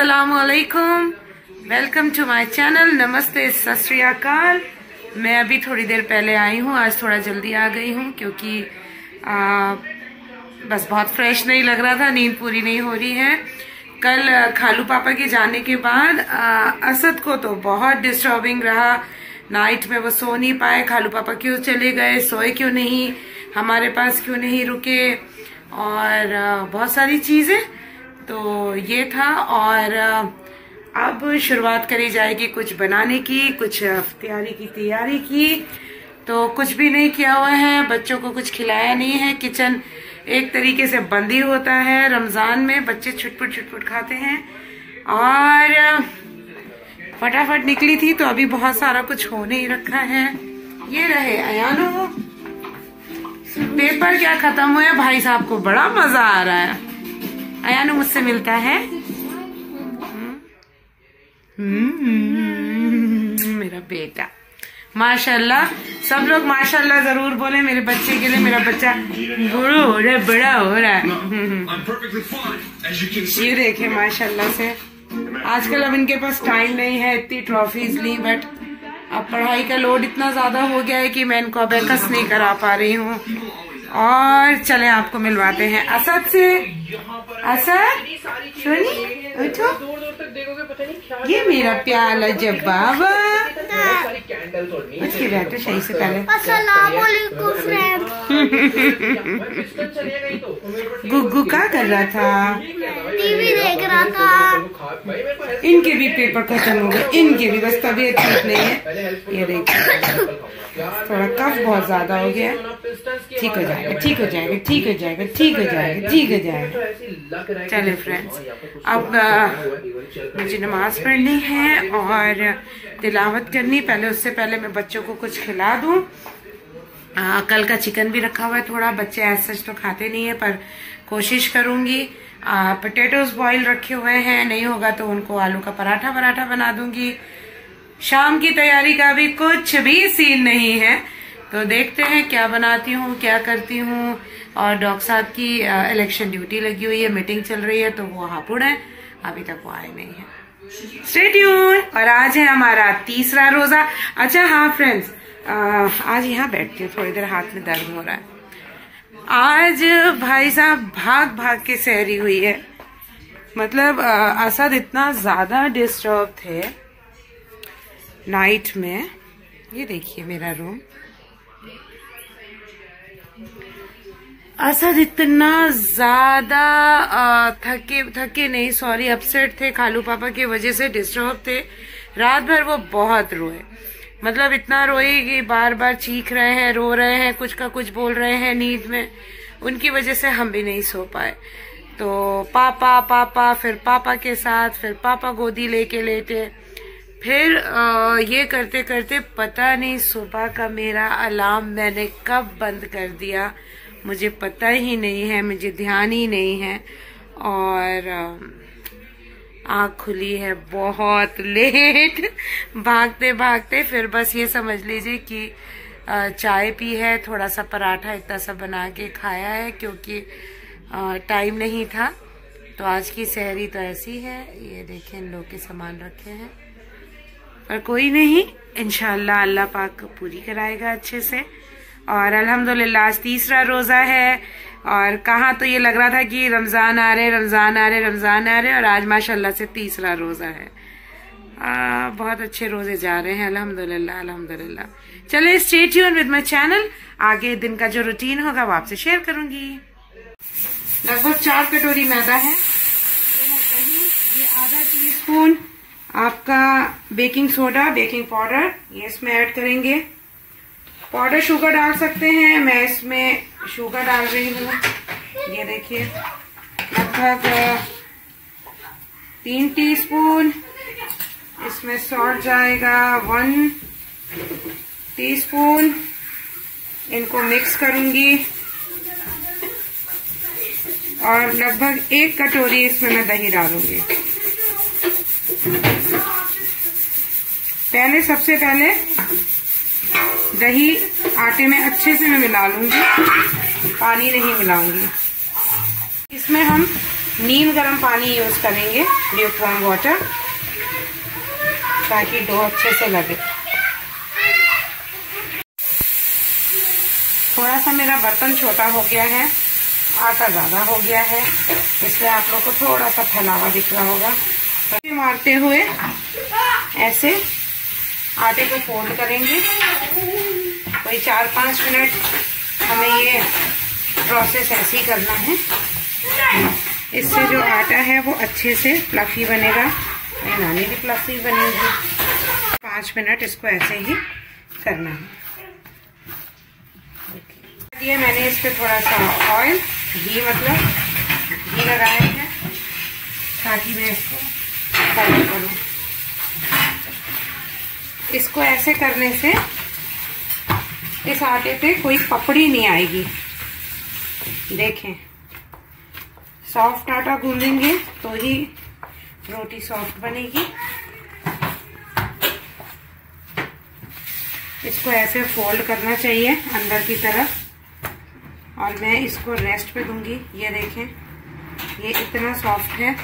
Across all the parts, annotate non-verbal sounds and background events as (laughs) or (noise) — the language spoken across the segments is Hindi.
अस्सलाम वालेकुम टू माय चैनल नमस्ते सत अकाल मैं अभी थोड़ी देर पहले आई हूँ आज थोड़ा जल्दी आ गई हूँ क्योंकि आ, बस बहुत फ्रेश नहीं लग रहा था नींद पूरी नहीं हो रही है। कल खालू पापा के जाने के बाद असद को तो बहुत डिस्टर्बिंग रहा। नाइट में वो सो नहीं पाए खालू पापा क्यों चले गए सोए क्यों नहीं हमारे पास क्यों नहीं रुके और आ, बहुत सारी चीज़ें। तो ये था और अब शुरुआत करी जाएगी कुछ बनाने की, कुछ तैयारी की तैयारी की। तो कुछ भी नहीं किया हुआ है, बच्चों को कुछ खिलाया नहीं है। किचन एक तरीके से बंद ही होता है। रमज़ान में बच्चे छुटपुट छुटपुट खाते हैं। और, फटाफट निकली थी तो अभी बहुत सारा कुछ होने ही रखा है। ये रहे अयानो पेपर क्या खत्म हुआ है भाई साहब को बड़ा मज़ा आ रहा है। अयानु मुझसे मिलता है। हम्म, मेरा बेटा। माशाल्लाह सब लोग माशाल्लाह ज़रूर बोले मेरे बच्चे के लिए मेरा बच्चा बड़ा हो रहा है बड़ा हो रहा है। ये देखे माशाल्लाह से। आजकल अब इनके पास टाइम नहीं है इतनी ट्रॉफीज ली बट अब पढ़ाई का लोड इतना ज़्यादा हो गया है कि मैं इनको अब नहीं करा पा रही हूँ। और चले आपको मिलवाते हैं असद से। असद सुनी उठो। ये मेरा प्याला जब बाबा उसके बैठो सही से पहले। गुग्गू क्या कर रहा था। टीवी देख रहा था। इनके भी पेपर खत्म हो गए। इनके भी बस तबीयत ठीक नहीं है। ये देखिए थोड़ा कफ बहुत ज़्यादा हो गया। ठीक हो जाएगा ठीक हो जाएगा ठीक हो जाएगा ठीक हो जाएगा ठीक हो जाएगा। चले फ्रेंड्स अब मुझे नमाज़ पढ़नी है और तिलावत करनी पहले उससे पहले मैं बच्चों को कुछ खिला दूँ। आ, कल का चिकन भी रखा हुआ है थोड़ा बच्चे ऐसा सच तो खाते नहीं है पर कोशिश करूँगी। पोटेटोज बॉईल रखे हुए हैं नहीं होगा तो उनको आलू का पराठा पराठा बना दूँगी। शाम की तैयारी का भी कुछ भी सीन नहीं है। तो देखते हैं क्या बनाती हूँ, क्या करती हूँ। और डॉक्टर साहब की इलेक्शन ड्यूटी लगी हुई है मीटिंग चल रही है तो वो हापुड़ है। अभी तक वो आए नहीं है। स्टेट्यून और आज है हमारा तीसरा रोजा। अच्छा हाँ फ्रेंड्स आज यहाँ बैठती हूँ, थोड़ी देर हाथ में दर्द हो रहा है। आज भाई साहब भाग भाग के सहरी हुई है। मतलब असद इतना ज़्यादा डिस्टर्ब थे। नाइट में, ये देखिए मेरा रूम असद इतना ज़्यादा थके थके नहीं सॉरी अपसेट थे खालू पापा की वजह से डिस्टर्ब थे। रात भर वो बहुत रोए। मतलब इतना रोए कि बार बार चीख रहे हैं रो रहे हैं कुछ का कुछ बोल रहे हैं नींद में। उनकी वजह से हम भी नहीं सो पाए। तो पापा पापा फिर पापा के साथ फिर पापा गोदी लेके लेटे। फिर आ, ये करते करते पता नहीं सुबह का मेरा अलार्म मैंने कब बंद कर दिया। मुझे पता ही नहीं है, मुझे ध्यान ही नहीं है। और आँख खुली है बहुत लेट। (laughs) भागते भागते फिर बस ये समझ लीजिए कि चाय पी है, थोड़ा सा पराठा इतना सा बना के खाया है क्योंकि टाइम नहीं था। तो आज की सहरी तो ऐसी है, ये देखें इन लोग के सामान रखे हैं। पर कोई नहीं इनशाला अल्लाह पाक पूरी कराएगा अच्छे से। और अल्हम्दुलिल्लाह आज तीसरा रोजा है। और कहा तो ये लग रहा था कि रमज़ान आ रहे रमज़ान आ रहे रमज़ान आ रहे और आज माशाल्लाह से तीसरा रोजा है। आ, बहुत अच्छे रोज़े जा रहे हैं अल्हम्दुलिल्लाह अल्हम्दुलिल्लाह। चले stay tune with my channel आगे दिन का जो रूटीन होगा वो आपसे शेयर करूँगी। लगभग चार कटोरी मैदा है। ये आधा टी स्पून आपका बेकिंग सोडा बेकिंग पाउडर ये इसमें ऐड करेंगे। पाउडर शुगर डाल सकते हैं। मैं इसमें शुगर डाल रही हूँ। ये देखिए, लगभग, तीन टीस्पून इसमें सॉल्ट जाएगा वन टीस्पून इनको मिक्स करूँगी। और लगभग एक कटोरी इसमें मैं दही डालूँगी। पहले, सबसे पहले दही आटे में अच्छे से मैं मिला लूँगी। पानी नहीं मिलाऊँगी। इसमें हम नीम गर्म पानी यूज़ करेंगे ल्यूकवार्म वाटर ताकि डो अच्छे से लगे। थोड़ा सा मेरा बर्तन छोटा हो गया है, आटा ज़्यादा हो गया है, इसलिए आप लोग को थोड़ा सा फैलावा दिख रहा होगा। मारते हुए ऐसे आटे को फोल्ड करेंगे। कोई चार पाँच मिनट हमें ये प्रोसेस ऐसे ही करना है। इससे जो आटा है वो अच्छे से फ्लफी बनेगा। मेरी नानी भी फ्लफी बनेगी। पाँच मिनट इसको ऐसे ही करना है। दिया मैंने इस पर थोड़ा सा ऑयल घी मतलब घी लगाया है, ताकि मैं इसको फ्राई करूँ। इसको ऐसे करने से इस आटे पे कोई पपड़ी नहीं आएगी। देखें सॉफ्ट आटा गूंदेंगे तो ही रोटी सॉफ्ट बनेगी। इसको ऐसे फोल्ड करना चाहिए अंदर की तरफ़। और मैं इसको रेस्ट पे दूँगी। ये देखें, ये इतना सॉफ्ट है।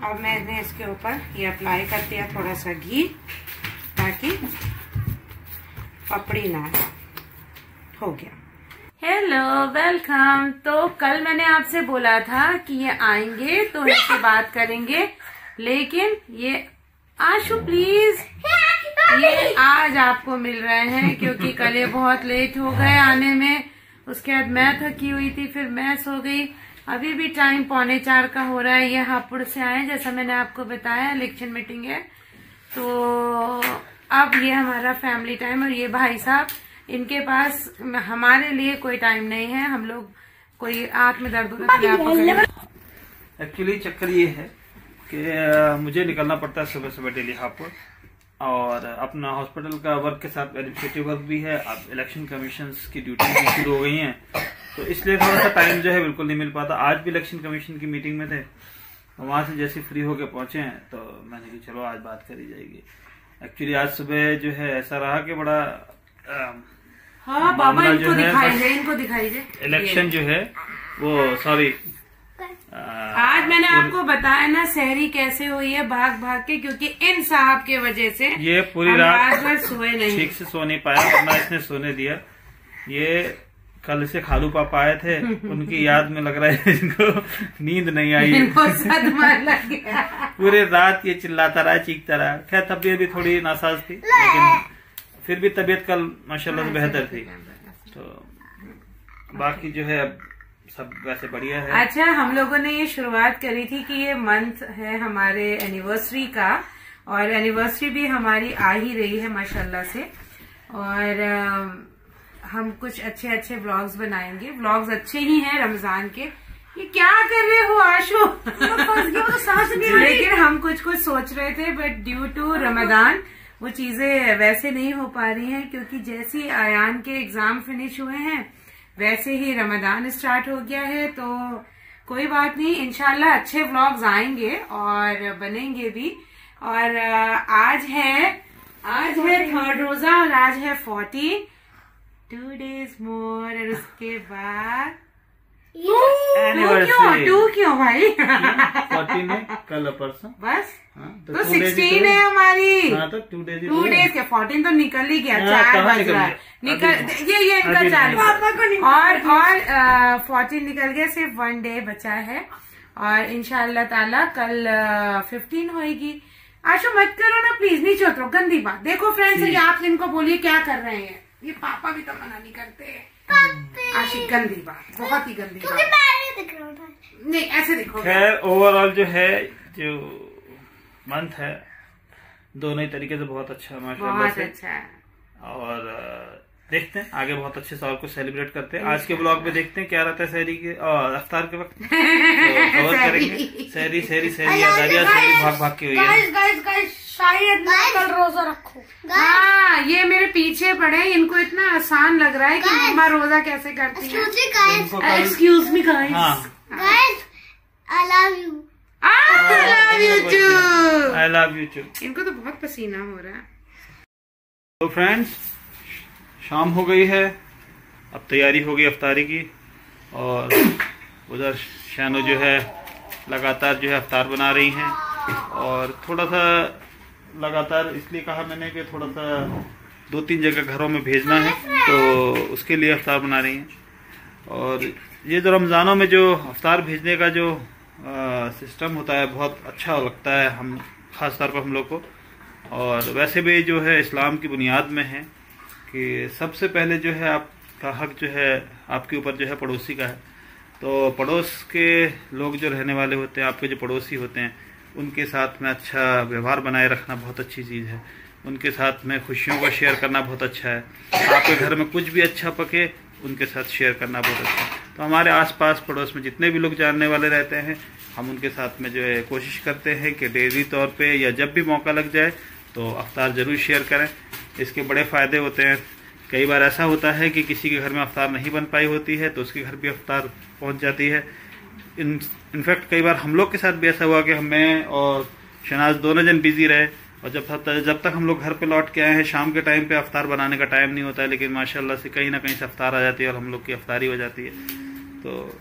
अब मैंने इसके ऊपर ये अप्लाई कर दिया थोड़ा सा घी। ताकि पपड़ी ना हो गया। हेलो वेलकम तो कल मैंने आपसे बोला था कि ये आएँगे तो इनसे बात करेंगे, लेकिन ये आशु प्लीज़ ये आज आपको मिल रहे हैं, क्योंकि कल ये बहुत लेट हो गए आने में। उसके बाद मैं थकी हुई थी, फिर मैं सो गई। अभी भी टाइम पौने चार का हो रहा है, ये हापुड़ से आए जैसा मैंने आपको बताया इलेक्शन मीटिंग है। तो अब ये हमारा फैमिली टाइम और ये भाई साहब इनके पास हमारे लिए कोई टाइम नहीं है। हम लोग कोई आँख में दर्द होता एक्चुअली (laughs) चक्कर ये है कि मुझे निकलना पड़ता है सुबह सुबह डेली हापुड़ और अपना हॉस्पिटल का वर्क के साथ एडमिनिस्ट्रेटिव वर्क भी है। अब इलेक्शन कमीशन की ड्यूटी भी शुरू हो गई है। तो इसलिए थोड़ा सा टाइम जो है बिल्कुल नहीं मिल पाता। आज भी इलेक्शन कमीशन की मीटिंग में थे। वहाँ से जैसे फ्री होके पहुँचे हैं तो मैंने कहा चलो आज बात करी जाएगी। एक्चुअली आज सुबह जो है ऐसा रहा कि बड़ा हाँ बाबा इनको दिखाई इनको इलेक्शन जो है वो सॉरी आज मैंने आपको बताया ना शहरी कैसे हुई है भाग भाग के क्योंकि इन साहब के वजह से ये पूरी रात भर सोए नहीं। ठीक से सो नहीं पाया इसने सोने दिया। ये कल से खालू पापा आए थे (laughs) उनकी याद में लग रहा है इनको नींद नहीं आई। (laughs) पूरे रात ये चिल्लाता रहा चीखता रहा। खैर तबीयत भी थोड़ी नासाज थी लेकिन फिर भी तबीयत कल माशाल्लाह से बेहतर थी। तो बाकी जो है अब सब वैसे बढ़िया है। अच्छा हम लोगों ने ये शुरुआत करी थी कि ये मंथ है हमारे एनिवर्सरी का और एनिवर्सरी भी हमारी आ ही रही है माशाल्लाह से। और हम कुछ अच्छे अच्छे व्लॉग्स बनाएँगे। व्लॉग्स अच्छे ही हैं रमज़ान के। ये क्या कर रहे हो आशु? तो नहीं लेकिन हम कुछ कुछ सोच रहे थे बट ड्यू टू रमदान वो चीज़ें वैसे नहीं हो पा रही हैं क्योंकि जैसे आयान के एग्ज़ाम फिनिश हुए हैं वैसे ही रमदान स्टार्ट हो गया है तो कोई बात नहीं इनशाला अच्छे व्लॉग्स आएँगे और बनेंगे भी। और आज है आज है थर्ड रोजा और आज है फोर्टी टू डेज़ मोर और उसके बाद क्यों टू क्यों भाई? फोर्टीन में कल परसों। बस। हाँ, तो, तो सिक्सटीन है हमारी। हाँ, तो टू डेज़ टू डेज़ के फोर्टीन तो निकल ही गया हाँ, चार बज रहा है। निकल ये ये इनका चालू और और फोर्टीन निकल गया सिर्फ़ वन डे बचा है। और इनशाला ताला कल फिफ्टीन होएगी। आशो मत करो ना प्लीज़ नीचे उतरो गंदी बात। देखो फ्रेंड्स आप इनको बोलिए क्या कर रहे हैं। ये पापा भी तो मना नहीं करते। आशिक गंदी बात बहुत ही गंदी बात नहीं ऐसे देखो। खैर ओवरऑल जो है जो मंथ है दोनों ही तरीके से बहुत अच्छा माशाल्लाह से। अच्छा है। और देखते हैं आगे बहुत अच्छे से और कुछ सेलिब्रेट करते हैं। आज के ब्लॉग में देखते हैं क्या रहता है शहरी के और अफ्तार के वक्त। (laughs) तो कवर करेंगे शहरी शहरी शहरी यादारिया शहरी भाग भाग की हुई है। शायद कल रोजा रखो। हाँ ये मेरे पीछे पड़े इनको इतना आसान लग रहा है कि मम्मा रोजा कैसे करती है। Excuse me guys I love you I love you too I love you too इनको तो बहुत पसीना हो रहा है। तो फ्रेंड्स शाम हो गई है। अब तैयारी हो गई अफ्तारी की और उधर शानो जो है लगातार जो है अफ्तार बना रही हैं। और थोड़ा सा लगातार इसलिए कहा मैंने कि थोड़ा सा दो तीन जगह घरों में भेजना है तो उसके लिए अफ्तार बना रही हैं। और ये जो रमज़ानों में जो अफ्तार भेजने का जो आ, सिस्टम होता है बहुत अच्छा लगता है हम ख़ास तौर पर हम लोग को। और वैसे भी जो है इस्लाम की बुनियाद में है कि सबसे पहले जो है आपका हक जो है आपके ऊपर जो है पड़ोसी का है। तो पड़ोस के लोग जो रहने वाले होते हैं आपके जो पड़ोसी होते हैं उनके साथ में अच्छा व्यवहार बनाए रखना बहुत अच्छी चीज़ है। उनके साथ में खुशियों को शेयर करना बहुत अच्छा है। आपके घर में कुछ भी अच्छा पके, उनके साथ शेयर करना बहुत अच्छा है। तो हमारे आसपास पड़ोस में जितने भी लोग जानने वाले रहते हैं, हम उनके साथ में जो है कोशिश करते हैं कि डेली तौर पे या जब भी मौका लग जाए तो अफ्तार ज़रूर शेयर करें। इसके बड़े फ़ायदे होते हैं। कई बार ऐसा होता है कि किसी के घर में अफ्तार नहीं बन पाई होती है तो उसके घर भी अफ्तार पहुँच जाती है। इनफैक्ट कई बार हम लोग के साथ भी ऐसा हुआ कि मैं और शनाज दोनों जन बिज़ी रहे और जब जब तक हम लोग घर पे लौट के आए हैं, शाम के टाइम पे अफ्तार बनाने का टाइम नहीं होता है, लेकिन माशाल्लाह से कहीं ना कहीं से अफ्तार आ जाती है और हम लोग की अफ्तारी हो जाती है। तो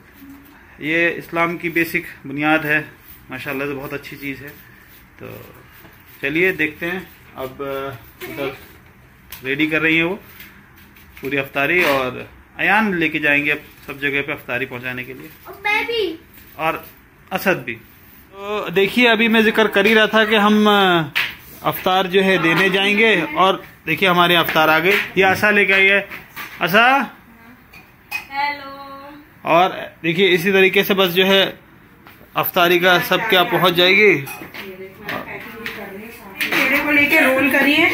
ये इस्लाम की बेसिक बुनियाद है। माशाल्लाह से बहुत अच्छी चीज़ है। तो चलिए देखते हैं। अब रेडी कर रही है वो, पूरी अफ्तारी और अयान लेके जाएँगे अब सब जगह पे अफ्तारी पहुँचाने के लिए। और मैं भी। और असद भी। तो देखिए अभी मैं ज़िक्र कर ही रहा था कि हम अफ्तार जो है देने जाएँगे और देखिए हमारे अफ्तार आ गए। ये आशा लेके आई है। आशा? हेलो। और देखिए इसी तरीके से बस जो है अफ्तारी का सब क्या पहुँच जाएगी। को लेके रोल करिए।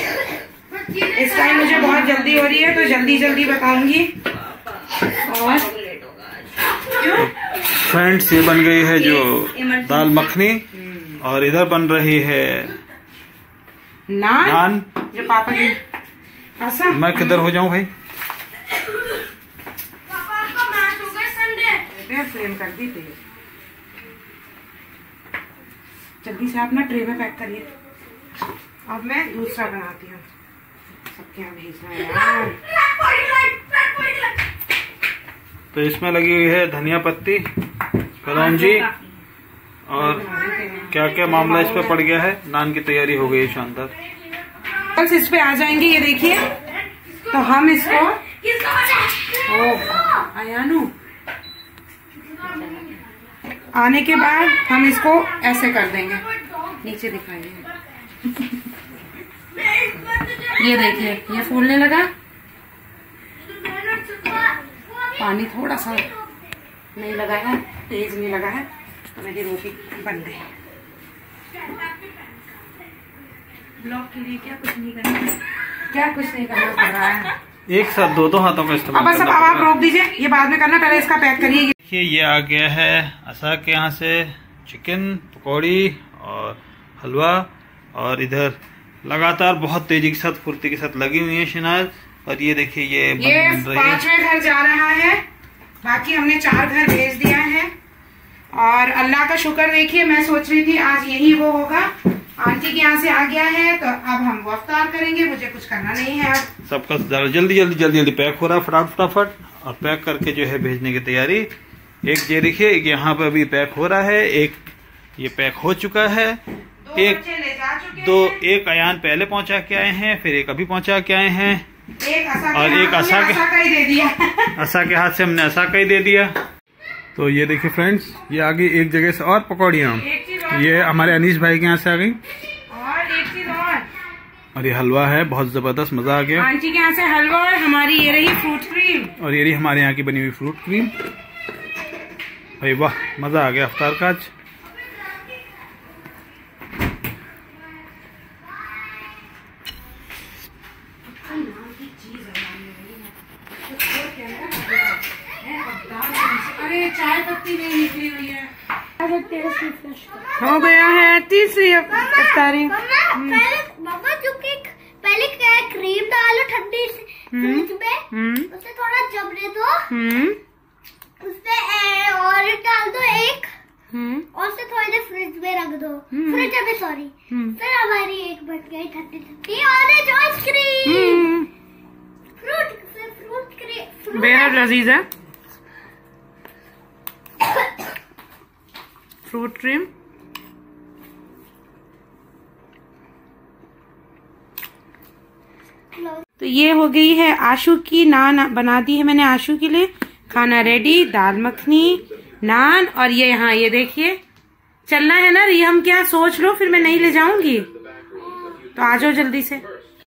इस टाइम मुझे बहुत जल्दी हो रही है तो जल्दी जल्दी बताऊँगी। और क्यों फ्रेंड्स ये बन गई है जो दाल मखनी और इधर बन रही है नान? नान। जो पापा की मैं किधर हो जाऊँ भाई? कर दी जल्दी से आप ना ट्रे में पैक करिए। अब मैं दूसरा बनाती हूँ। सबके यहाँ भेजना है यार। तो इसमें लगी हुई है धनिया पत्ती कलौंजी और क्या क्या मामला इस पे पड़ गया है? नान की तैयारी हो गई शानदार। बस इस पे आ जाएँगे, ये देखिए। तो हम इसको आयानू। आने के बाद हम इसको ऐसे कर देंगे। नीचे दिखाइए। ये देखिए, ये फूलने लगा। पानी थोड़ा सा नहीं लगा है तेज नहीं लगा है तो मेरी रोटी बन गई। ब्लॉक के लिए क्या कुछ नहीं करना क्या कुछ नहीं करना पड़ रहा है? एक साथ दो दो हाथों का इस्तेमाल बस अब आप पड़ रहा रोक दीजिए ये बाद में करना पहले इसका पैक करिए। देखिए ये आ गया है असा के यहाँ से चिकन पकौड़ी और हलवा और इधर लगातार बहुत तेज़ी के साथ फुर्ती के साथ लगी हुई है शनाज। और ये देखिए ये ये पाँचवें घर जा रहा है। बाकी हमने चार घर भेज दिया है। और अल्लाह का शुक्र देखिए मैं सोच रही थी आज यही वो होगा। आंटी के यहाँ से आ गया है तो अब हम वो अफ्तार करेंगे मुझे कुछ करना नहीं है अब। सबका जल्दी जल्दी जल्दी जल्दी पैक हो रहा है फटाफट फटाफट। और पैक करके जो है भेजने की तैयारी। एक ये देखिए एक यहाँ पे अभी पैक हो रहा है एक ये पैक हो चुका है। दो एक ले जा चुके दो एक अयान पहले पहुँचा के आए हैं फिर एक अभी पहुँचा के आए हैं। एक असा और एक असा के- असा का ही दे दिया। असा के हाथ से हमने असा का ही दे दिया। तो ये देखिए फ्रेंड्स ये आ गई एक जगह से और पकौड़ियाँ। ये हमारे अनीस भाई के यहाँ से आ गई। और एक चीज़ और। और ये हलवा है बहुत ज़बरदस्त मज़ा आ गया। आंटी के यहाँ से हलवा और हमारी ये रही फ्रूट क्रीम और ये रही हमारे यहाँ की बनी हुई फ्रूट क्रीम भाई वाह मज़ा आ गया अफ्तार का आज। अरे चाय पत्ती नहीं निकली हुई है हो गया है तीसरी अफ्तारी पहले मम्मा क्योंकि पहले क्या है, क्रीम डालो ठंडी फ्रिज में। हम्म। उसे थोड़ा जमने दो। हम्म। उसमें और डाल दो एक। हम्म। और उसे थोड़ी देर फ्रिज में रख दो। फ्रिज में सॉरी हम्म। फिर हमारी एक बन गई ठंडी ठंडी ऑरेंज आइसक्रीम बेहद लजीज है। फ्रूट क्रीम तो ये हो गई है आशू की नान, बना दी है मैंने आशू के लिए। खाना रेडी दाल मखनी, नान और ये यहाँ, ये देखिए। चलना है ना ये हम क्या सोच लो, फिर मैं नहीं ले जाऊँगी? तो आ जाओ जल्दी से।